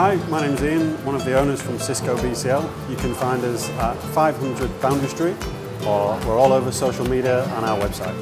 Hi, my name's Ian, one of the owners from SisCo BCL. You can find us at 500 Boundary Street or we're all over social media and our website.